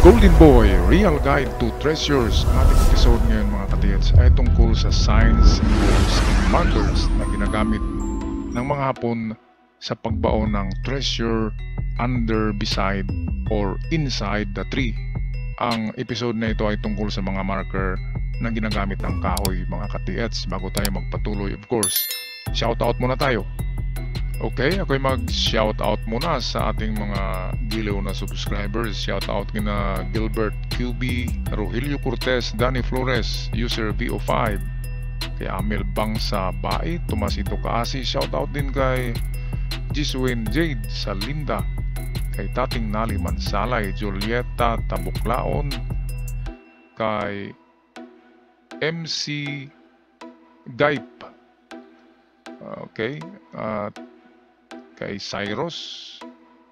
Golden Boy, Real Guide to Treasures. Ating episode ngayon mga katits ay tungkol sa signs, symbols, and markers na ginagamit ng mga Hapon sa pagbaon ng treasure under, beside, or inside the tree. Ang episode na ito ay tungkol sa mga marker na ginagamit ng kahoy mga katiets bago tayo magpatuloy of course. Shout out muna tayo. Okay, ako'y mag-shoutout muna sa ating mga giliw na subscribers. Shoutout kina Gilbert QB, Rogelio Cortez, Danny Flores, user VO5, kay Amel Bangsa Bae, Tomasito Kaasi. Shoutout din kay Jiswin Jade sa Linda, kay Tating Nali Mansalay, Julieta Tabuklaon, kay MC Dipe, Okay. At kay Cyrus,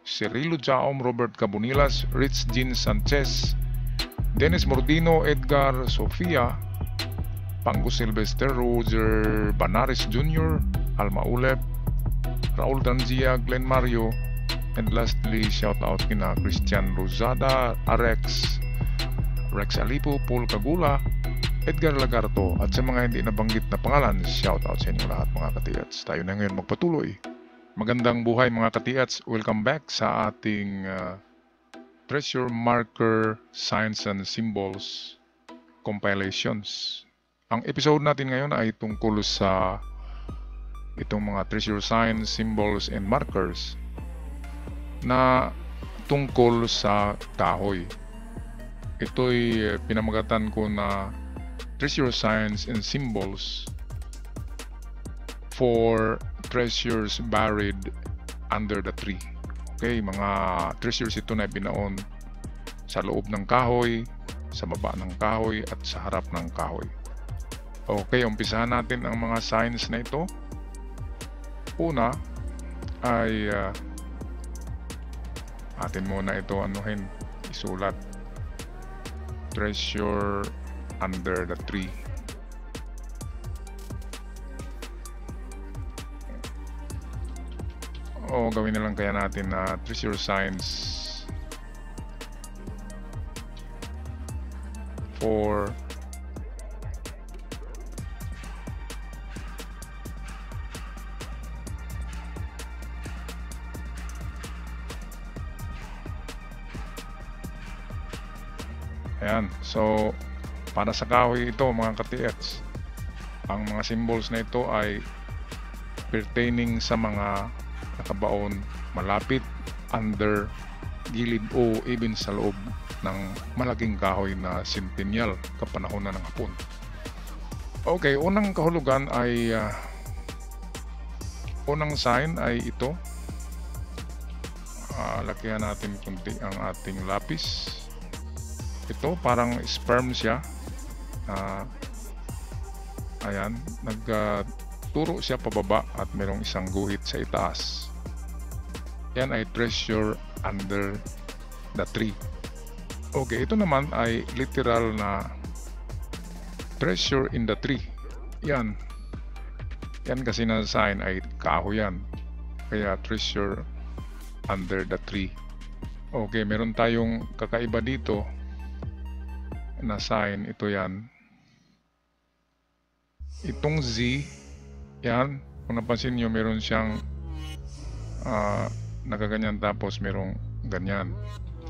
Cirilo Jaom, Robert Cabunilas, Rich Jean Sanchez, Dennis Mordino, Edgar Sofia, Pango Silvester, Roger Banares Jr., Alma Ulep, Raul Danzia, Glenn Mario, and lastly, shout out kina Christian Rosada, Arex, Rex Alipo, Paul Kagula, Edgar Lagarto, at sa mga hindi nabanggit na pangalan, shout out sa inyo lahat mga katiyats. Tayo na ngayon magpatuloy. Magandang buhay mga katiyats. Welcome back sa ating uh, Treasure Marker Signs and Symbols Compilations. Ang episode natin ngayon ay tungkol sa itong mga treasure signs, symbols, and markers na tungkol sa kahoy. Ito'y pinamagatan ko na treasure signs and symbols for treasures buried under the tree. Okay, mga treasures ito na binaon sa loob ng kahoy, sa baba ng kahoy at sa harap ng kahoy. Okay, umpisahan natin ang mga signs na ito. Una ay uh, atin muna ito anuhin, isulat. Treasure under the tree. o gawin na lang kaya natin na uh, treasure signs for Ayan. So, para sa kahoy ito mga katiets, ang mga symbols na ito ay pertaining sa mga nakabaon malapit under gilid o even sa loob ng malaking kahoy na centennial kapanahon na ng hapon. Okay unang kahulugan ay uh, unang sign ay ito. Uh, lakihan natin kunti ang ating lapis. Ito parang sperm siya uh, ayan nag uh, siya pababa at mayroong isang guhit sa itaas yan ay treasure under the tree. Okay, ito naman ay literal na treasure in the tree. Yan. Yan kasi na sign ay kahoy yan. Kaya treasure under the tree. Okay, meron tayong kakaiba dito na sign. Ito yan. Itong Z, yan. Kung napansin nyo, meron siyang uh, nagaganyan tapos merong ganyan.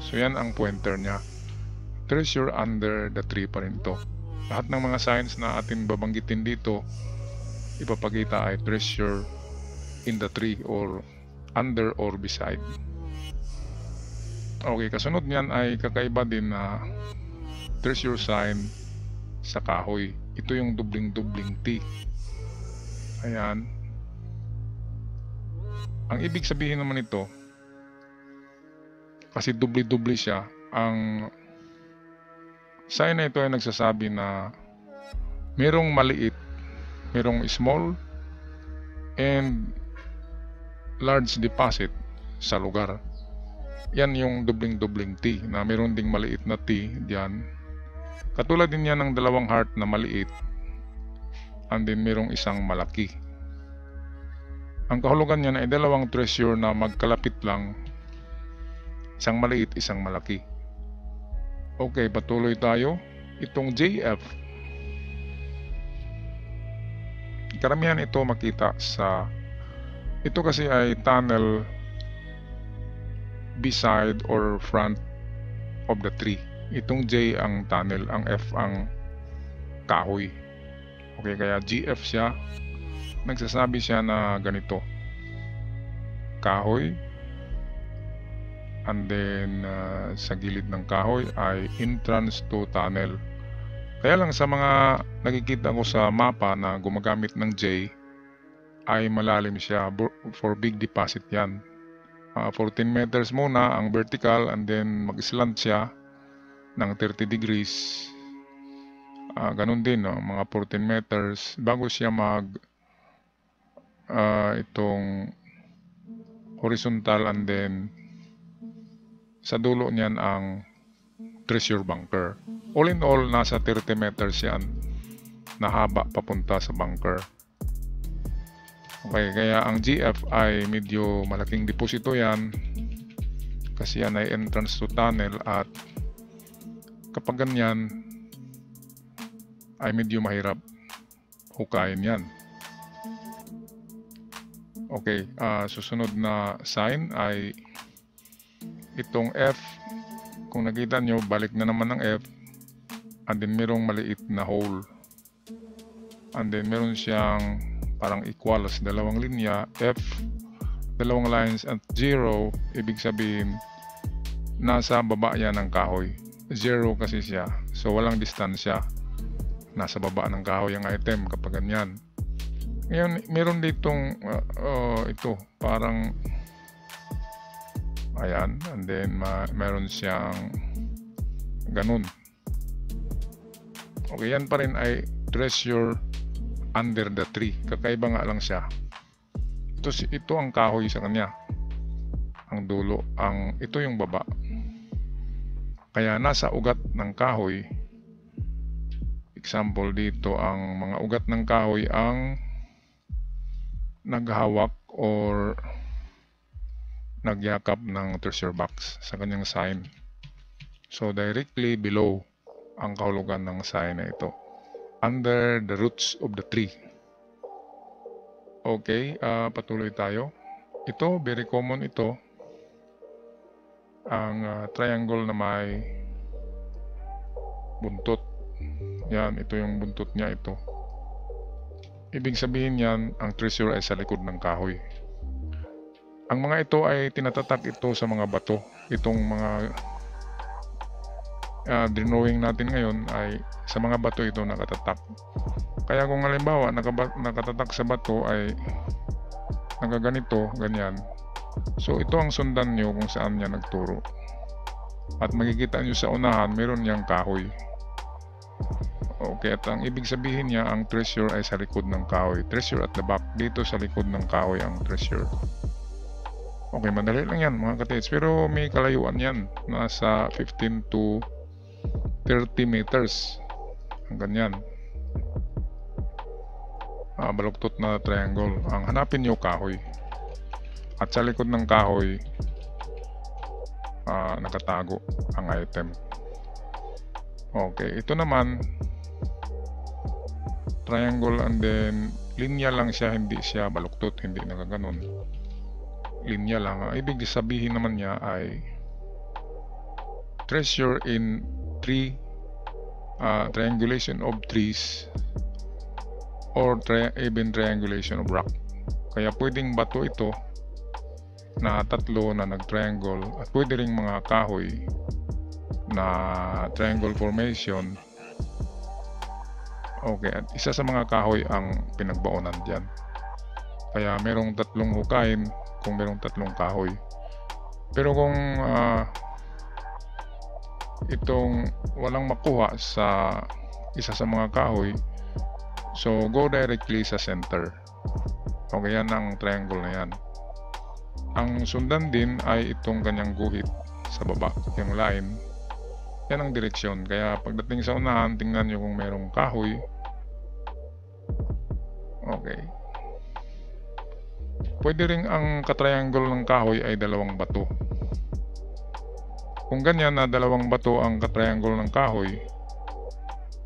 So yan ang pointer niya. Treasure under the tree pa rin to. Lahat ng mga signs na atin babanggitin dito, ipapakita ay treasure in the tree or under or beside. Okay, kasunod niyan ay kakaiba din na treasure sign sa kahoy. Ito yung dubling-dubling T. Ayan. Ang ibig sabihin naman ito, kasi dubli-dubli siya, ang sign na ito ay nagsasabi na merong maliit, merong small, and large deposit sa lugar. Yan yung dubling-dubling T na meron ding maliit na T diyan. Katulad din yan ng dalawang heart na maliit and then merong isang malaki. Ang kahulugan niya ay dalawang treasure na magkalapit lang, isang maliit, isang malaki. Okay, patuloy tayo. Itong JF. Karamihan ito makita sa ito kasi ay tunnel beside or front of the tree. Itong J ang tunnel, ang F ang kahoy. Okay, kaya GF siya. Nagsasabi siya na ganito. Kahoy. And then uh, sa gilid ng kahoy ay entrance to tunnel. Kaya lang sa mga nakikita ko sa mapa na gumagamit ng J ay malalim siya for big deposit yan. Uh, 14 meters muna ang vertical and then mag-slant siya ng 30 degrees. Uh, ganun din no, mga 14 meters. Bago siya mag uh, itong horizontal and then sa dulo niyan ang treasure bunker. All in all, nasa 30 meters yan. Na haba papunta sa bunker. Okay, kaya ang GF ay medyo malaking deposito yan. Kasi yan ay entrance to tunnel at kapag ganyan ay medyo mahirap hukayin yan. Okay, uh, susunod na sign ay itong F. Kung nakita nyo, balik na naman ng F. And then merong maliit na hole. And then meron siyang parang equals, dalawang linya, F, dalawang lines at 0, ibig sabihin nasa baba yan ng kahoy. Zero kasi siya. So walang distansya nasa baba ng kahoy ang item kapag ganyan. Ngayon, meron ditong uh, uh, ito, parang ayan, and then ma meron siyang ganun. Okay, yan pa rin ay treasure under the tree. Kakaiba nga lang siya. Ito, ito ang kahoy sa kanya. Ang dulo, ang ito yung baba. Kaya nasa ugat ng kahoy Example dito, ang mga ugat ng kahoy ang naghawak or nagyakap ng treasure box sa kanyang sign. So directly below ang kahulugan ng sign na ito. Under the roots of the tree. Okay, uh, patuloy tayo. Ito, very common ito. Ang uh, triangle na may buntot yan, ito yung buntot niya ito. Ibig sabihin yan, ang treasure ay sa likod ng kahoy. Ang mga ito ay tinatatak ito sa mga bato. Itong mga uh, drawing natin ngayon ay sa mga bato ito nakatatak. Kaya kung halimbawa nakatatak sa bato ay nagaganito, ganyan. So ito ang sundan nyo kung saan niya nagturo. At makikita nyo sa unahan, meron niyang kahoy. Okay, at ang ibig sabihin niya, ang treasure ay sa likod ng kahoy. Treasure at the back. Dito sa likod ng kahoy ang treasure. Okay, madali lang yan mga katits. Pero may kalayuan yan. Nasa 15 to 30 meters. Ang ganyan. Ah, baluktot na triangle. Ang hanapin nyo kahoy. At sa likod ng kahoy, ah, nakatago ang item. Okay, ito naman triangle and then linya lang siya, hindi siya baluktot, hindi nakaganon. Linya lang. Ang ibig sabihin naman niya ay treasure in tree uh, triangulation of trees or tri even triangulation of rock. Kaya pwedeng bato ito na tatlo na nag-triangle at pwede ring mga kahoy na triangle formation Okay, at isa sa mga kahoy ang pinagbaonan diyan. Kaya merong tatlong hukayin kung merong tatlong kahoy. Pero kung uh, itong walang makuha sa isa sa mga kahoy, so go directly sa center. Okay, yan ang triangle na yan. Ang sundan din ay itong kanyang guhit sa baba, yung line yan ang direksyon. Kaya pagdating sa unahan, tingnan nyo kung merong kahoy. Okay. Pwede rin ang katriangle ng kahoy ay dalawang bato. Kung ganyan na dalawang bato ang katriangle ng kahoy,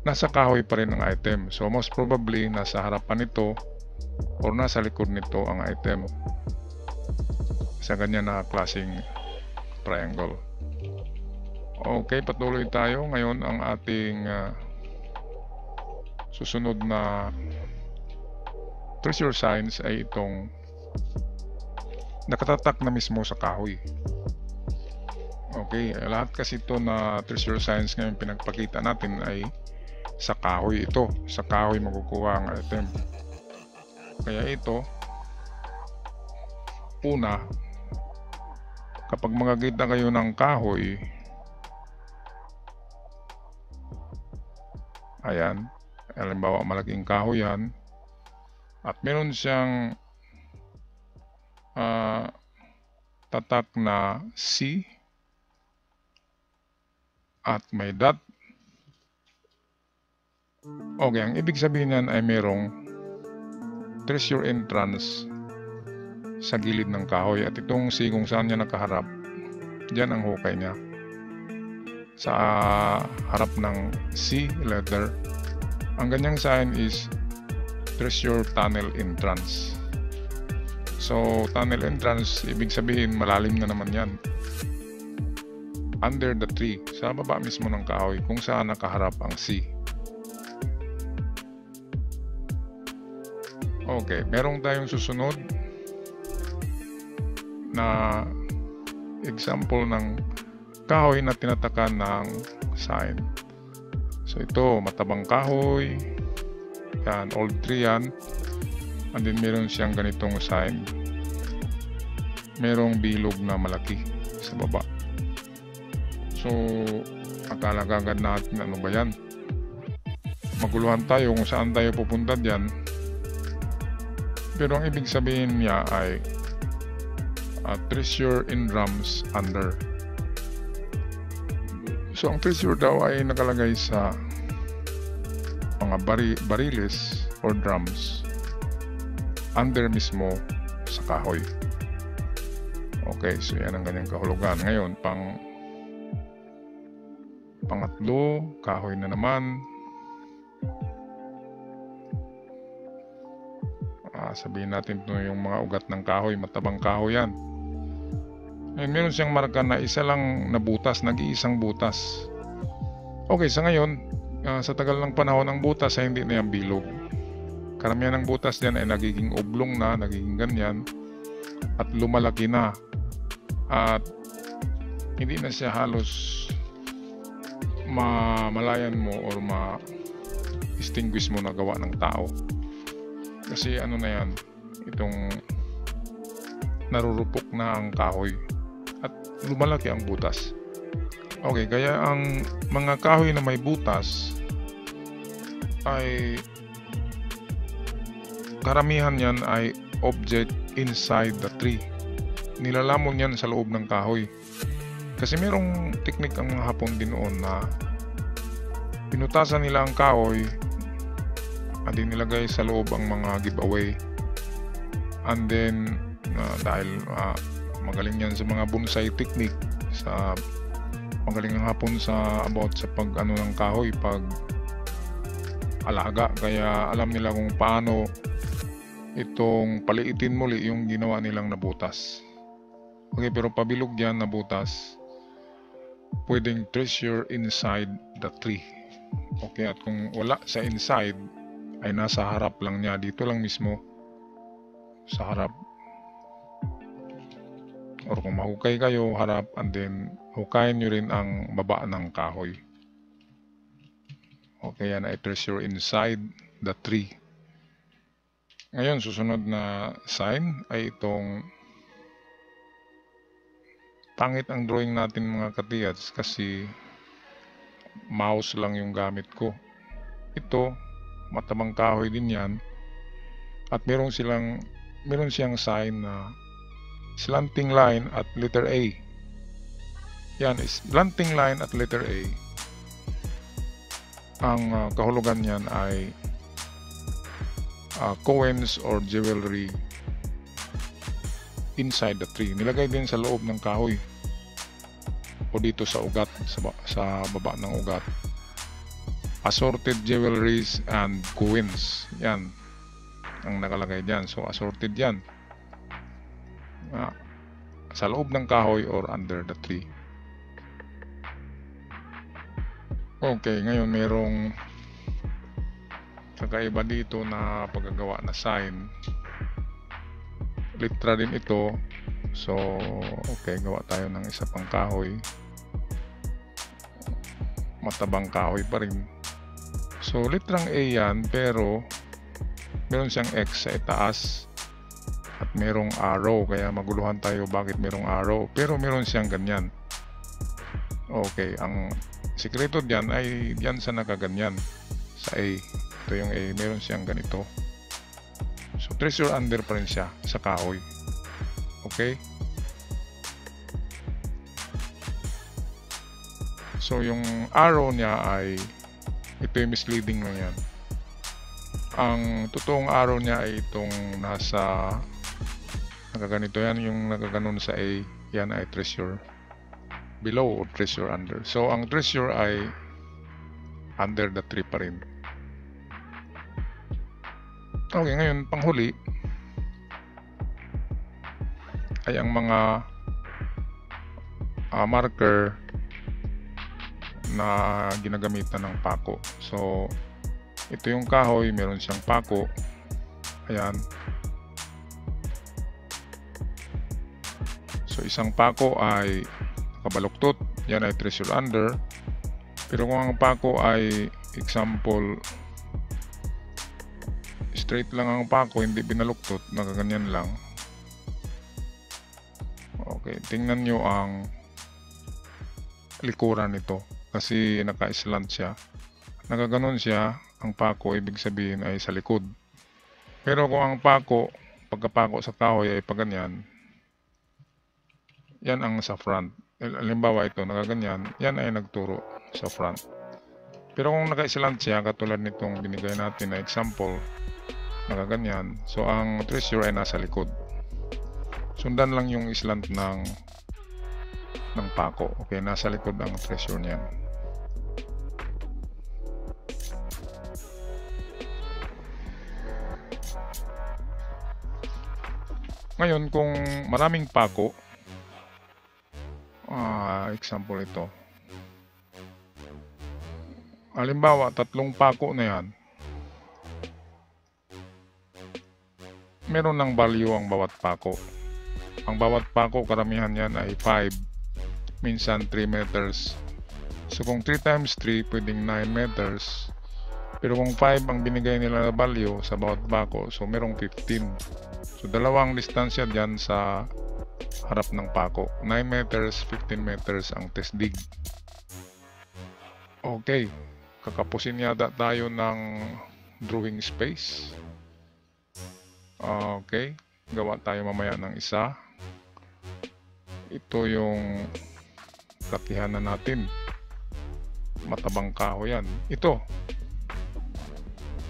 nasa kahoy pa rin ang item. So most probably nasa harapan nito or nasa likod nito ang item sa ganyan na klaseng triangle. Okay, patuloy tayo. Ngayon ang ating uh, susunod na treasure signs ay itong nakatatak na mismo sa kahoy. Okay, lahat kasi ito na treasure signs ngayon pinagpakita natin ay sa kahoy ito. Sa kahoy makukuha ang item. Kaya ito, una, kapag magkakita kayo ng kahoy, ayan, halimbawa malaking kahoy yan, at meron siyang uh, tatak na C at may dot. Okay, ang ibig sabihin niyan ay merong treasure entrance sa gilid ng kahoy at itong kung saan niya nakaharap, diyan ang hukay niya. Sa harap ng C letter, ang ganyang sign is treasure tunnel entrance. So, tunnel entrance, ibig sabihin malalim na naman yan. Under the tree, sa baba mismo ng kahoy, kung saan nakaharap ang C. Okay, merong tayong susunod na example ng kahoy na tinatakan ng sign. So ito, matabang kahoy. Yan, old tree yan. And then meron siyang ganitong sign. Merong bilog na malaki sa baba. So, akala agad natin ano ba yan? Maguluhan tayo kung saan tayo pupunta diyan. Pero ang ibig sabihin niya ay uh, treasure in drums under. So ang treasure daw ay nakalagay sa mga bari bariles or drums under mismo sa kahoy. Okay, so yan ang ganyang kahulugan. Ngayon, pang pangatlo, kahoy na naman. Ah, sabihin natin ito yung mga ugat ng kahoy, matabang kahoy yan. Ngayon, meron siyang marka na isa lang na butas, nag-iisang butas. Okay, sa ngayon, uh, sa tagal ng panahon ng butas ay hindi na yan bilog. Karamihan ng butas diyan ay nagiging oblong na, nagiging ganyan at lumalaki na. At hindi na siya halos mamalayan mo or ma-extinguish mo na gawa ng tao. Kasi ano na yan, itong narurupok na ang kahoy lumalaki ang butas. Okay, kaya ang mga kahoy na may butas ay karamihan yan ay object inside the tree. Nilalamon yan sa loob ng kahoy. Kasi merong teknik ang mga hapon din noon na pinutasan nila ang kahoy at nilagay sa loob ang mga giveaway. And then, uh, dahil uh, magaling yan sa mga bonsai technique, sa magaling ang hapon sa about sa pag ano ng kahoy, pag alaga. Kaya alam nila kung paano itong paliitin muli yung ginawa nilang nabutas. Okay, pero pabilog yan nabutas, pwedeng treasure inside the tree. Okay, at kung wala sa inside, ay nasa harap lang niya. Dito lang mismo sa harap. Or kung mahukay kayo, harap, and then hukayin nyo rin ang baba ng kahoy. Okay, yan ay treasure inside the tree. Ngayon, susunod na sign ay itong pangit ang drawing natin mga katiyats kasi mouse lang yung gamit ko. Ito, matamang kahoy din yan. At meron silang meron siyang sign na slanting line at letter A. Yan, slanting line at letter A. Ang uh, kahulugan niyan ay uh, coins or jewelry inside the tree. Nilagay din sa loob ng kahoy. o dito sa ugat sa, sa baba ng ugat assorted jewelries and coins yan ang nakalagay dyan so assorted yan ah, sa loob ng kahoy or under the tree. Okay ngayon merong kakaiba dito na paggagawa na sign. Litra din ito. So okay gawa tayo ng isa pang kahoy. Matabang kahoy pa rin. So, litrang A yan, pero meron siyang X sa itaas at merong arrow. Kaya maguluhan tayo bakit merong arrow. Pero meron siyang ganyan. Okay, ang sikreto diyan ay diyan sa nakaganyan sa A. Ito yung A, meron siyang ganito. So, treasure under pa rin siya sa kahoy. Okay? So, yung arrow niya ay ito yung misleading lang yan ang totoong araw niya ay itong nasa nakaganito yan yung nakaganon sa A yan ay treasure below or treasure under so ang treasure ay under the tree pa rin okay ngayon panghuli ay ang mga uh, marker na ginagamitan ng pako. So, ito yung kahoy, meron siyang pako. Ayan. So, isang pako ay kabaluktot. Yan ay treasure under. Pero kung ang pako ay example straight lang ang pako, hindi binaluktot, nakaganyan lang. Okay, tingnan nyo ang likuran nito kasi naka-slant siya. Nagaganon siya, ang pako ibig sabihin ay sa likod. Pero kung ang pako, pagkapako sa kahoy ay paganyan, yan ang sa front. Halimbawa ito, nagaganyan, yan ay nagturo sa front. Pero kung naka-slant siya, katulad nitong binigay natin na example, nagaganyan, so ang treasure ay nasa likod. Sundan lang yung slant ng ng pako. Okay, nasa likod ang treasure niyan. Ngayon, kung maraming pako, uh, example ito. Halimbawa, tatlong pako na yan. Meron ng value ang bawat pako. Ang bawat pako, karamihan yan ay 5, minsan 3 meters. So kung 3 times 3, pwedeng 9 meters. Pero kung 5 ang binigay nila na value sa bawat pako, so merong 15. So dalawang distansya diyan sa harap ng pako. 9 meters, 15 meters ang test dig. Okay, kakapusin yata tayo ng drawing space. Okay, gawa tayo mamaya ng isa. Ito yung katihan na natin. Matabang kaho yan. Ito.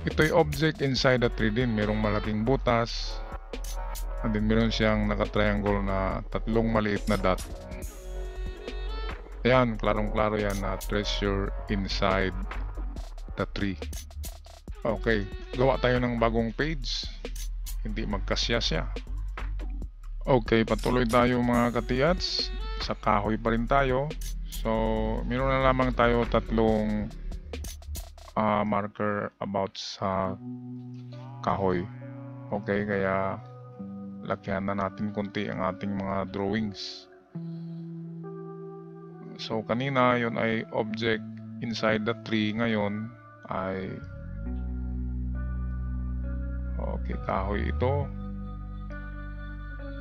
Ito yung object inside the tree din. Merong malaking butas And then meron siyang naka-triangle na tatlong maliit na dot. Ayan, klarong-klaro yan na treasure inside the tree. Okay, gawa tayo ng bagong page. Hindi magkasya siya. Okay, patuloy tayo mga katiyats. Sa kahoy pa rin tayo. So, meron na lamang tayo tatlong uh, marker about sa kahoy. Okay, kaya lakyan na natin konti ang ating mga drawings. So kanina yon ay object inside the tree. Ngayon ay okay kahoy ito.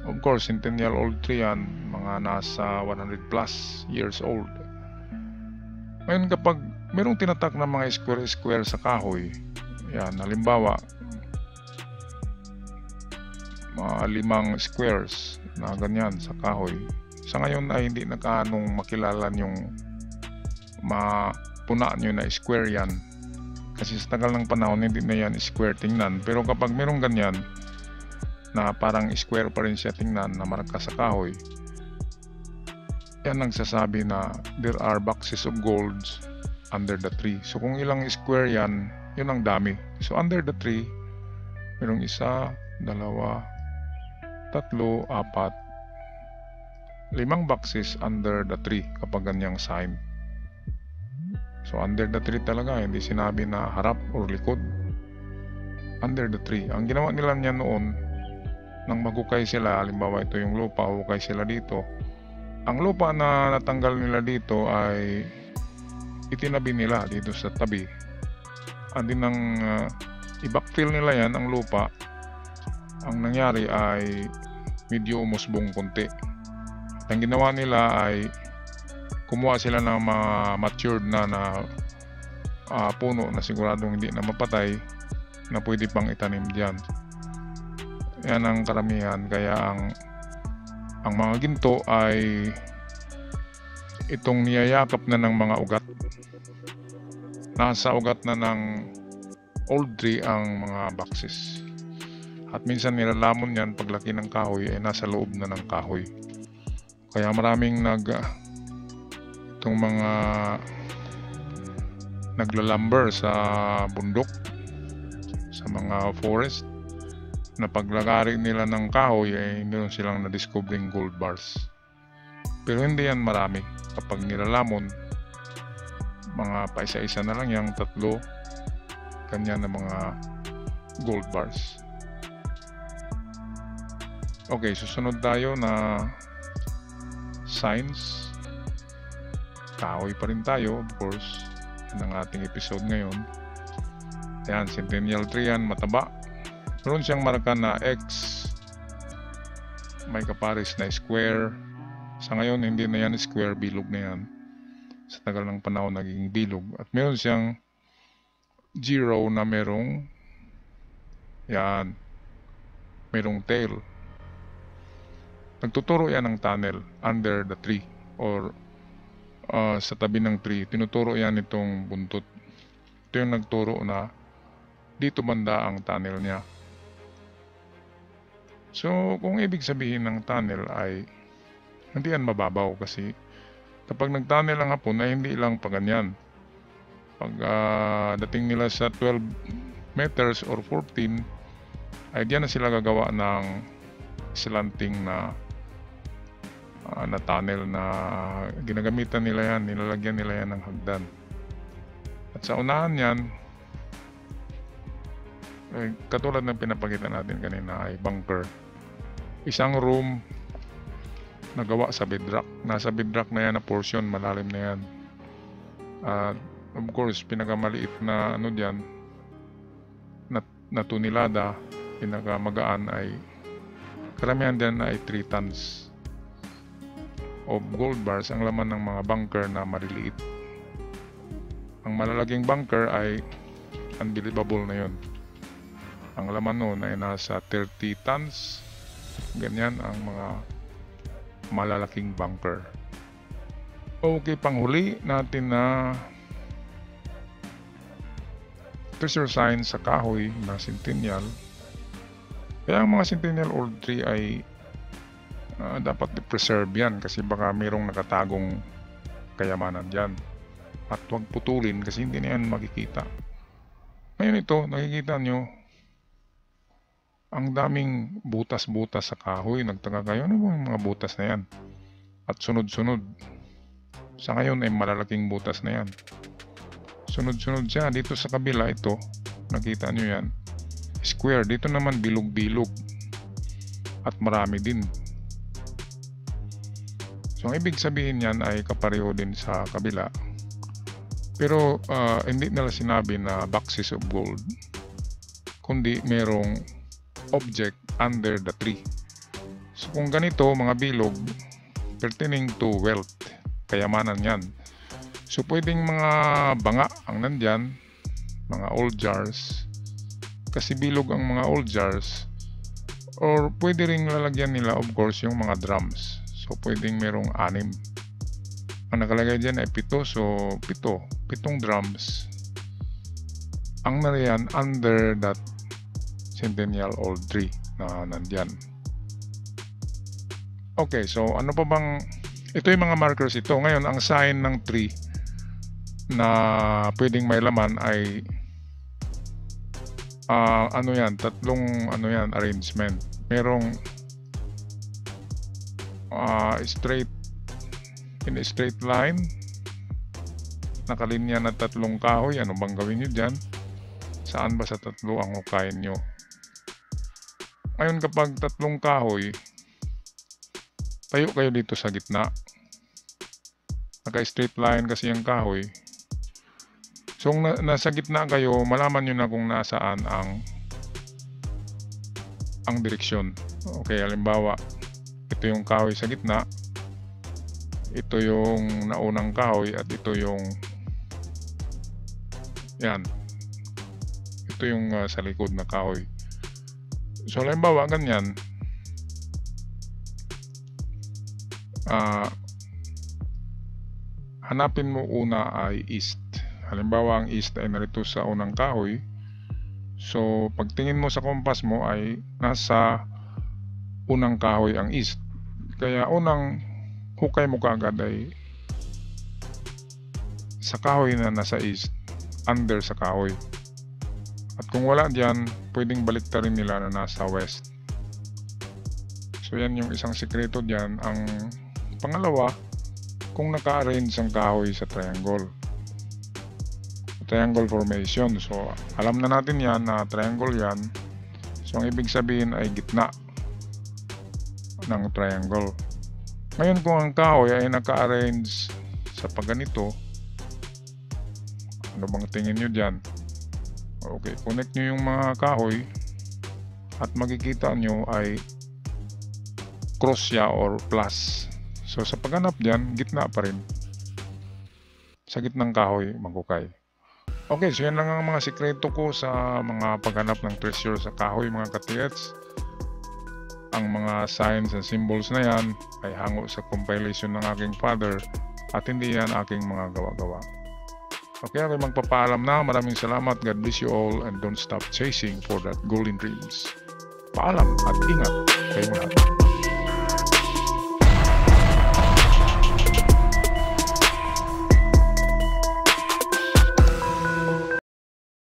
Of course centennial old tree yan mga nasa 100 plus years old. Ngayon kapag merong tinatak na mga square square sa kahoy yan halimbawa mga limang squares na ganyan sa kahoy. Sa ngayon ay hindi na kaanong makilala yung mapuna nyo na square yan. Kasi sa tagal ng panahon hindi na yan square tingnan. Pero kapag merong ganyan na parang square pa rin siya tingnan na marka sa kahoy. yan nagsasabi na there are boxes of golds under the tree. So kung ilang square yan, yun ang dami. So under the tree, merong isa, dalawa, tatlo, apat, limang boxes under the tree kapag ganyang sign. So under the tree talaga, hindi sinabi na harap or likod. Under the tree. Ang ginawa nila niya noon, nang magukay sila, halimbawa ito yung lupa, hukay sila dito. Ang lupa na natanggal nila dito ay itinabi nila dito sa tabi. And din nang uh, i-backfill nila yan, ang lupa, ang nangyari ay medyo umusbong konti. Ang ginawa nila ay kumuha sila ng mga matured na na uh, puno na siguradong hindi na mapatay na pwede pang itanim diyan. Yan ang karamihan kaya ang ang mga ginto ay itong niyayakap na ng mga ugat. Nasa ugat na ng old tree ang mga boxes. At minsan nilalamon yan paglaki ng kahoy ay nasa loob na ng kahoy. Kaya maraming nag itong mga naglalumber sa bundok sa mga forest na paglagari nila ng kahoy ay meron silang na-discovering gold bars. Pero hindi yan marami. Kapag nilalamon, mga paisa-isa na lang yung tatlo, kanya na mga gold bars. Okay, susunod tayo na signs. Kahoy pa rin tayo, of course. Yan ang ating episode ngayon. Ayan, Centennial tree yan, mataba meron siyang marka na X may kapares na square sa ngayon hindi na yan square bilog na yan sa tagal ng panahon naging bilog at meron siyang zero na merong yan merong tail nagtuturo yan ng tunnel under the tree or uh, sa tabi ng tree. Tinuturo yan itong buntot. Ito yung nagturo na dito banda ang tunnel niya. So, kung ibig sabihin ng tunnel ay hindi yan mababaw kasi kapag nag-tunnel ang hapon ay hindi lang pa ganyan. Pag uh, dating nila sa 12 meters or 14 ay diyan na sila gagawa ng slanting na uh, na tunnel na ginagamitan nila yan, nilalagyan nila yan ng hagdan. At sa unahan yan, eh, katulad ng pinapakita natin kanina ay bunker isang room nagawa sa bedrock. Nasa bedrock na yan na portion, malalim na yan. At uh, of course, pinakamaliit na ano diyan na, na tunilada, pinakamagaan ay karamihan din ay 3 tons of gold bars ang laman ng mga bunker na maliliit. Ang malalaking bunker ay unbelievable na yon. Ang laman noon ay nasa 30 tons Ganyan ang mga malalaking bunker. Okay, panghuli natin na treasure sign sa kahoy na centennial. Kaya ang mga centennial old tree ay uh, dapat i-preserve yan kasi baka mayroong nakatagong kayamanan dyan. At huwag putulin kasi hindi na yan makikita. Ngayon ito, nakikita nyo, ang daming butas-butas sa kahoy. Nagtaka kayo, ano yung mga butas na yan? At sunod-sunod. Sa ngayon ay malalaking butas na yan. Sunod-sunod siya. Dito sa kabila ito, nakita nyo yan. Square. Dito naman bilog-bilog. At marami din. So, ang ibig sabihin yan ay kapareho din sa kabila. Pero uh, hindi nila sinabi na boxes of gold. Kundi merong object under the tree. So kung ganito mga bilog, pertaining to wealth, kayamanan yan. So pwedeng mga banga ang nandyan, mga old jars, kasi bilog ang mga old jars, or pwede ring lalagyan nila of course yung mga drums. So pwedeng merong anim. Ang nakalagay dyan ay pito, so pito, pitong drums. Ang nariyan under that centennial old tree na nandyan. Okay, so ano pa bang Ito yung mga markers ito. Ngayon, ang sign ng tree na pwedeng may laman ay ah, ano yan, tatlong ano yan, arrangement. Merong ah, straight in a straight line nakalinya na tatlong kahoy. Ano bang gawin nyo dyan? Saan ba sa tatlo ang hukayin nyo? Ngayon kapag tatlong kahoy, tayo kayo dito sa gitna. Naka-straight line kasi yung kahoy. So, kung na, nasa gitna kayo, malaman nyo na kung nasaan ang ang direksyon. Okay, halimbawa, ito yung kahoy sa gitna, ito yung naunang kahoy at ito yung yan. Ito yung uh, sa likod na kahoy. So, halimbawa, ganyan, ah hanapin mo una ay east. Halimbawa, ang east ay narito sa unang kahoy. So, pagtingin mo sa kompas mo ay nasa unang kahoy ang east. Kaya unang hukay mo kaagad ay sa kahoy na nasa east, under sa kahoy. At kung wala dyan, pwedeng baliktarin nila na nasa west. So yan yung isang sikreto dyan. Ang pangalawa, kung naka-arrange ang kahoy sa triangle. Triangle formation. So alam na natin yan na triangle yan. So ang ibig sabihin ay gitna ng triangle. Ngayon kung ang kahoy ay naka-arrange sa pagganito, ano bang tingin nyo dyan? Okay, connect nyo yung mga kahoy at makikita nyo ay cross siya or plus. So sa paghanap dyan, gitna pa rin. Sa gitnang kahoy, magkukay. Okay, so yan lang ang mga sikreto ko sa mga paghanap ng treasure sa kahoy mga katiyats. Ang mga signs and symbols na yan ay hango sa compilation ng aking father at hindi yan aking mga gawa-gawa. Okay, ako magpapaalam na. Maraming salamat. God bless you all and don't stop chasing for that golden dreams. Paalam at ingat kayo lahat.